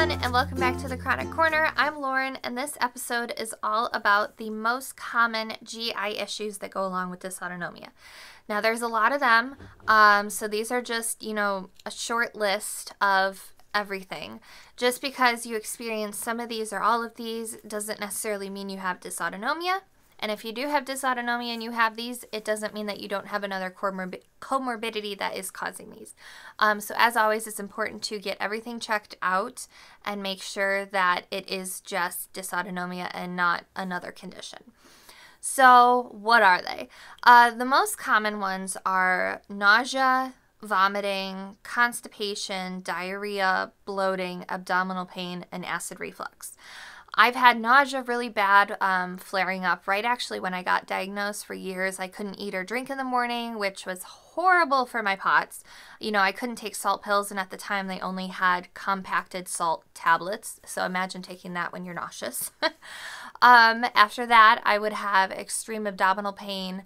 everyone, and welcome back to the Chronic Corner. I'm Lauren, and this episode is all about the most common GI issues that go along with dysautonomia. Now, there's a lot of them, um, so these are just, you know, a short list of everything. Just because you experience some of these or all of these doesn't necessarily mean you have dysautonomia. And if you do have dysautonomia and you have these, it doesn't mean that you don't have another comorbi- comorbidity that is causing these. Um, so, as always, it's important to get everything checked out and make sure that it is just dysautonomia and not another condition. So, what are they? Uh, the most common ones are nausea, vomiting, constipation, diarrhea, bloating, abdominal pain, and acid reflux. I've had nausea really bad, um, flaring up right actually when I got diagnosed for years. I couldn't eat or drink in the morning, which was horrible for my POTS. You know, I couldn't take salt pills, and at the time they only had compacted salt tablets. So imagine taking that when you're nauseous. um, after that, I would have extreme abdominal pain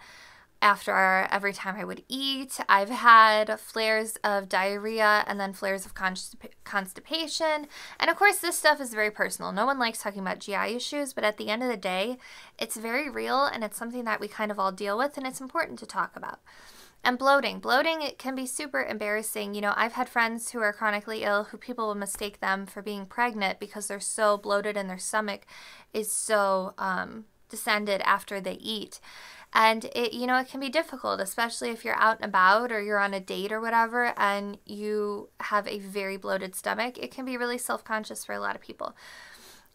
after every time I would eat. I've had flares of diarrhea and then flares of constip- constipation. And of course, this stuff is very personal. No one likes talking about GI issues, but at the end of the day, it's very real and it's something that we kind of all deal with and it's important to talk about. And bloating. Bloating it can be super embarrassing. You know, I've had friends who are chronically ill who people will mistake them for being pregnant because they're so bloated and their stomach is so um, descended after they eat. And it, you know, it can be difficult, especially if you're out and about or you're on a date or whatever and you have a very bloated stomach. It can be really self conscious for a lot of people.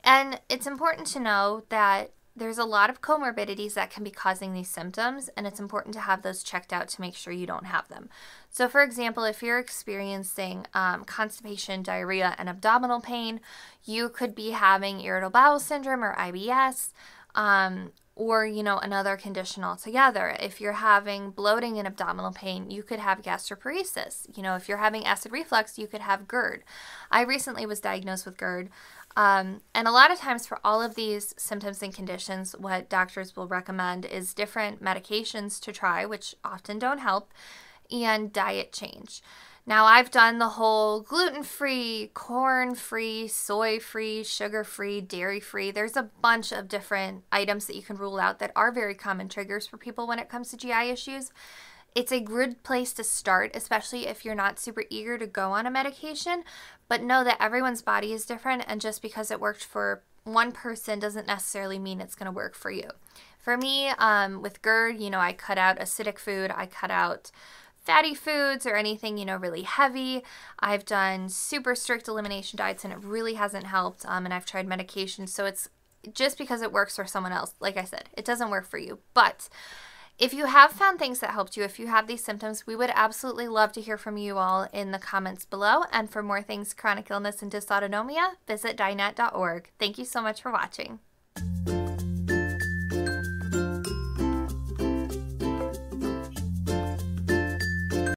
And it's important to know that there's a lot of comorbidities that can be causing these symptoms, and it's important to have those checked out to make sure you don't have them. So, for example, if you're experiencing um, constipation, diarrhea, and abdominal pain, you could be having irritable bowel syndrome or IBS. Um, or you know another condition altogether. If you're having bloating and abdominal pain you could have gastroparesis. You know if you're having acid reflux you could have gerd. I recently was diagnosed with gerd um, and a lot of times for all of these symptoms and conditions what doctors will recommend is different medications to try which often don't help and diet change now, I've done the whole gluten free, corn free, soy free, sugar free, dairy free. There's a bunch of different items that you can rule out that are very common triggers for people when it comes to GI issues. It's a good place to start, especially if you're not super eager to go on a medication. But know that everyone's body is different, and just because it worked for one person doesn't necessarily mean it's going to work for you. For me, um, with GERD, you know, I cut out acidic food, I cut out fatty foods or anything, you know, really heavy. I've done super strict elimination diets and it really hasn't helped. Um, and I've tried medication. So it's just because it works for someone else. Like I said, it doesn't work for you. But if you have found things that helped you, if you have these symptoms, we would absolutely love to hear from you all in the comments below. And for more things chronic illness and dysautonomia, visit dinet.org. Thank you so much for watching.